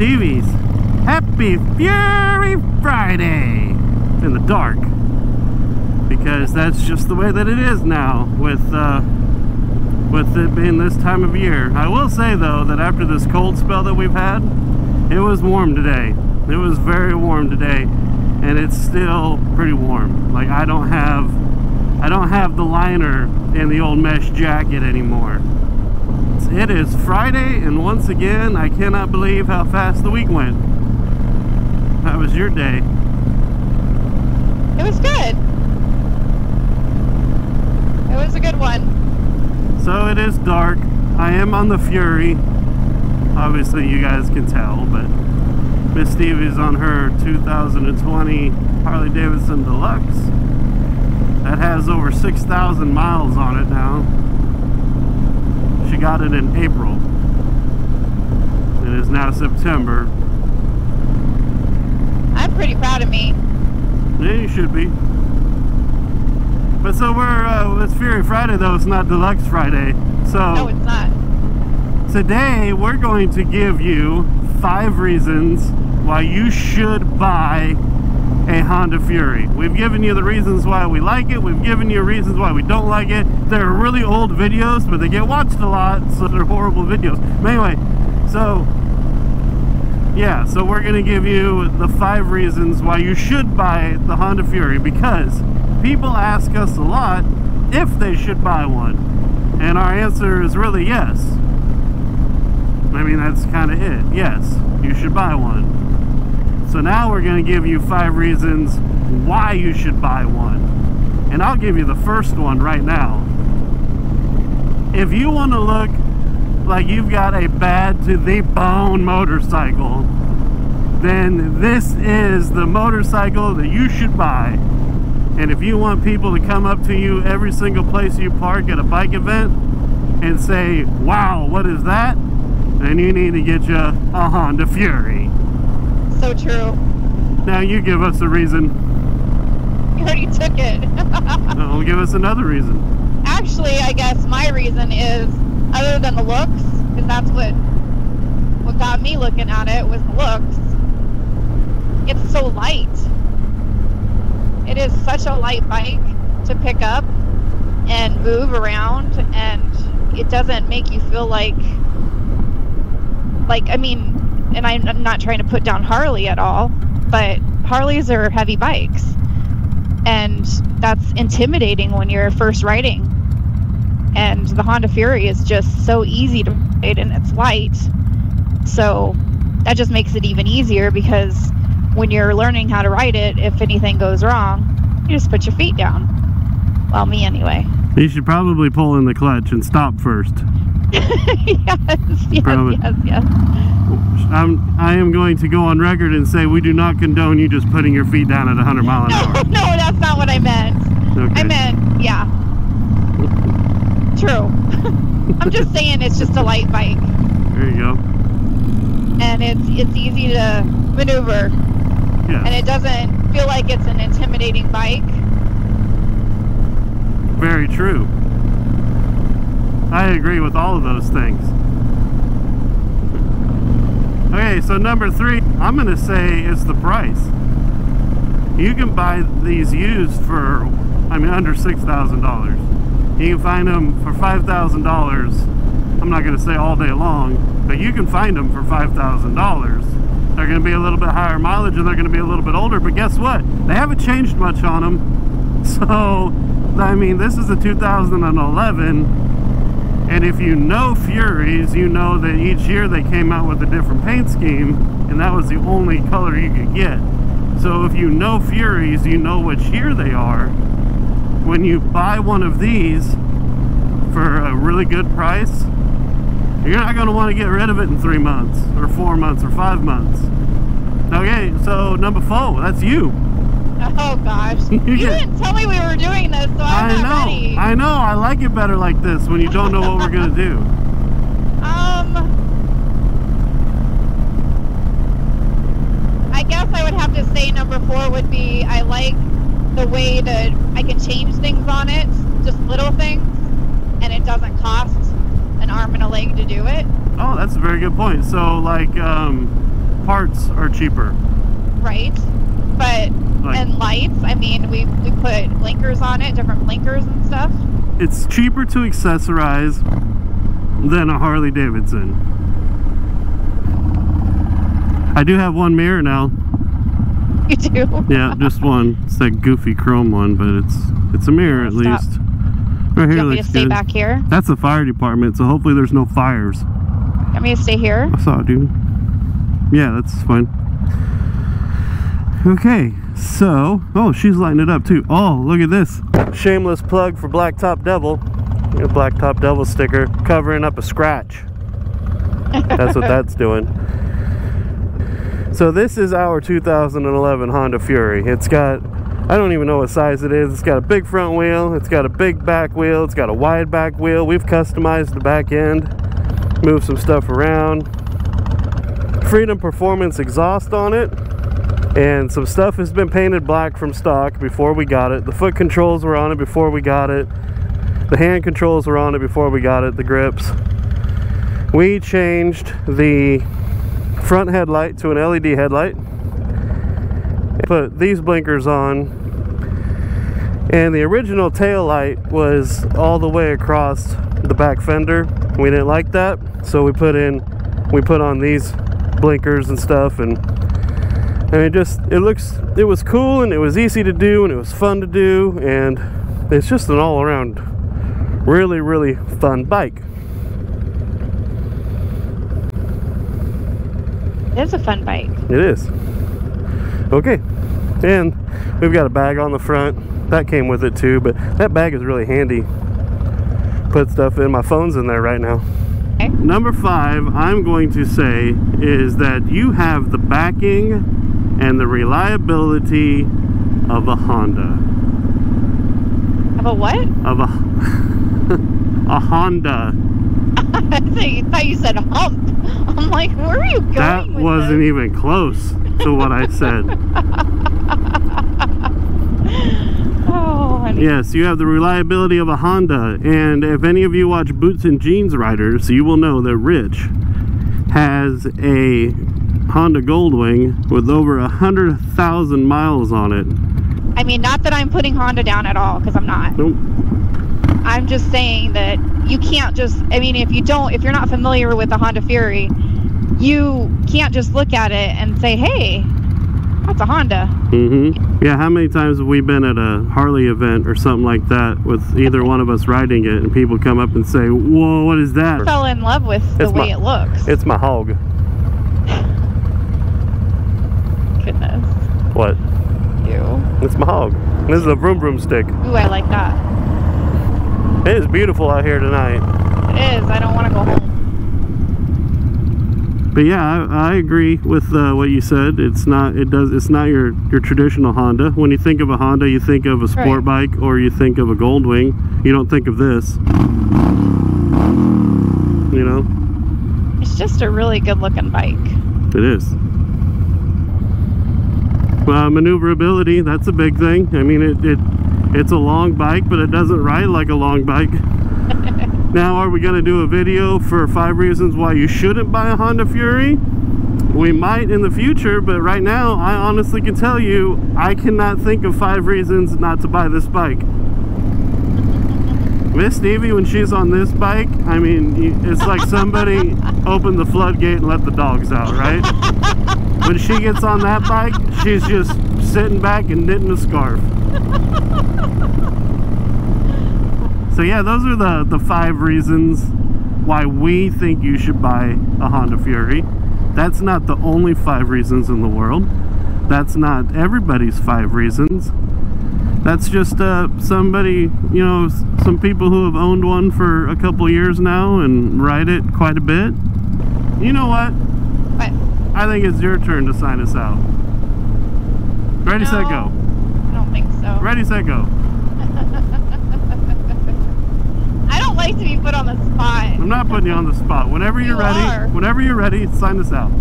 Stevy's. Happy Fury Friday in the dark. Because that's just the way that it is now with uh, with it being this time of year. I will say though that after this cold spell that we've had, it was warm today. It was very warm today and it's still pretty warm. Like I don't have I don't have the liner in the old mesh jacket anymore. It is Friday and once again I cannot believe how fast the week went. How was your day? It was good. It was a good one. So it is dark. I am on the Fury. Obviously you guys can tell, but Miss Stevy's on her 2020 Harley Davidson Deluxe. That has over 6,000 miles on it now. She got it in April. It is now September. I'm pretty proud of me. Yeah, you should be. But so we're, uh, it's Fury Friday though, it's not Deluxe Friday. So No, it's not. today we're going to give you five reasons why you should buy a Honda Fury. We've given you the reasons why we like it. We've given you reasons why we don't like it. They're really old videos, but they get watched a lot, so they're horrible videos. But anyway, so yeah, so we're going to give you the five reasons why you should buy the Honda Fury because people ask us a lot if they should buy one. And our answer is really yes. I mean, that's kind of it. Yes, you should buy one. So now we're going to give you five reasons why you should buy one. And I'll give you the first one right now. If you want to look like you've got a bad to the bone motorcycle, then this is the motorcycle that you should buy. And if you want people to come up to you every single place you park at a bike event and say, wow, what is that? Then you need to get you a Honda Fury. So true. Now you give us a reason. You already took it. Well, give us another reason. Actually, I guess my reason is other than the looks, because that's what what got me looking at it was the looks. It's so light. It is such a light bike to pick up and move around, and it doesn't make you feel like like I mean, and I'm I'm not trying to put down Harley at all, but Harleys are heavy bikes, and that's intimidating when you're first riding. And the Honda Fury is just so easy to ride, and it's light, so that just makes it even easier because when you're learning how to ride it, if anything goes wrong, you just put your feet down. Well, me anyway. You should probably pull in the clutch and stop first. yes, yes, Probably. yes, yes. I'm, I am going to go on record and say we do not condone you just putting your feet down at 100 mile an hour. no, that's not what I meant. Okay. I meant, yeah. True. I'm just saying it's just a light bike There you go. and it's it's easy to maneuver Yeah. and it doesn't feel like it's an intimidating bike. Very true. I agree with all of those things. Okay, so number three, I'm going to say is the price. You can buy these used for, I mean, under $6,000. You can find them for $5,000. I'm not going to say all day long, but you can find them for $5,000. They're going to be a little bit higher mileage and they're going to be a little bit older, but guess what? They haven't changed much on them. So, I mean, this is a 2011 and if you know Furies, you know that each year they came out with a different paint scheme, and that was the only color you could get. So if you know Furies, you know which year they are. When you buy one of these for a really good price, you're not going to want to get rid of it in three months, or four months, or five months. Okay, so number four, that's you. Oh gosh. You didn't tell me we were doing this, so I'm I not know, ready. I know, I like it better like this when you don't know what we're going to do. Um, I guess I would have to say number four would be I like the way that I can change things on it, just little things, and it doesn't cost an arm and a leg to do it. Oh, that's a very good point. So, like, um, parts are cheaper. right? But Like- and lights, I mean, we we put blinkers on it, different blinkers and stuff. It's cheaper to accessorize than a Harley Davidson. I do have one mirror now. You do. Yeah, just one. It's that goofy chrome one, but it's it's a mirror at Stop. least. Right here you want me to stay good. back here? That's the fire department, so hopefully there's no fires. You want me to stay here? I saw dude. Yeah, that's fine. Okay, so oh, she's lighting it up too. Oh, look at this! Shameless plug for Blacktop Devil. A Blacktop Devil sticker covering up a scratch. That's what that's doing. So this is our 2011 Honda Fury. It's got I don't even know what size it is. It's got a big front wheel, it's got a big back wheel, it's got a wide back wheel. We've customized the back end, moved some stuff around. Freedom Performance exhaust on it. And some stuff has been painted black from stock before we got it. The foot controls were on it before we got it. The hand controls were on it before we got it, the grips. We changed the front headlight to an LED headlight. Put these blinkers on. And the original tail light was all the way across the back fender. We didn't like that, so we put in we put on these blinkers and stuff and and it just it looks it was cool and it was easy to do and it was fun to do and it's just an all around really really fun bike. It is a fun bike. It is. Okay. And we've got a bag on the front. That came with it too, but that bag is really handy. Put stuff in. My phone's in there right now. Okay. Number five, I'm going to say, is that you have the backing and the reliability of a Honda. Of a what? Of a, a Honda. I thought you- said hump. I'm like, where are you going? That wasn't this? even close to what I said. Oh. Yes, you have the reliability of a Honda. And if any of you watch Boots and Jeans Riders, you will know that Rich has a Honda Goldwing with over a hundred thousand miles on it. I mean, not that I'm putting Honda down at all, because I'm not. Nope. I'm just saying that you can't just. I mean, if you don't, if you're not familiar with the Honda Fury, you can't just look at it and say, "Hey, that's a Honda." Mm-hmm. Yeah, how many times have we been at a Harley event or something like that with either one of us riding it and people come up and say, Whoa, what is that? I Fell in love with the It's way my- it looks. It's my hog. Goodness, What? you. It's my hog. This is a vroom vroom stick. Ooh, I like that. It is beautiful out here tonight. It is. I don't want to go home. But yeah, I, I agree with uh, what you said. It's not. It does. It's not your your traditional Honda. When you think of a Honda, you think of a sport bike or you think of a Goldwing. You don't think of this. You know, It's just a really good-looking bike. it is. Uh, maneuverability. That's a big thing. I mean, it, it it's a long bike, but it doesn't ride like a long bike. Now, are we going to do a video for five reasons why you shouldn't buy a Honda Fury? We might in the future, but right now, I honestly can tell you, I cannot think of five reasons not to buy this bike. Miss Stevy, when she's on this bike, I mean, it's like somebody opened the floodgate and let the dogs out, right? When she gets on that bike, she's just sitting back and knitting a scarf. So yeah, those are the, the five reasons why we think you should buy a Honda Fury. That's not the only five reasons in the world. That's not everybody's five reasons. That's just uh, somebody, you know, some people who have owned one for a couple years now and ride it quite a bit. You know what? I think it's your turn to sign us out. Ready, set, No. go. I don't think so. Ready, set, go. I don't like to be put on the spot. I'm not putting you on the spot. Whenever you're You ready, are. whenever you're ready, sign us out.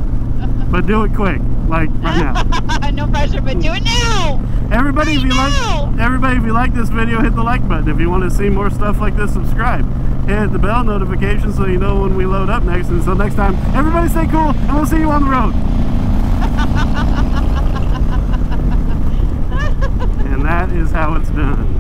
But do it quick, like right now. no pressure, but do it now. Everybody, if you like, everybody, if you like this video, hit the like button. If you want to see more stuff like this, subscribe. Hit the bell notification so you know when we load up next. And until next time, everybody stay cool, and we'll see you on the road. and that is how it's done.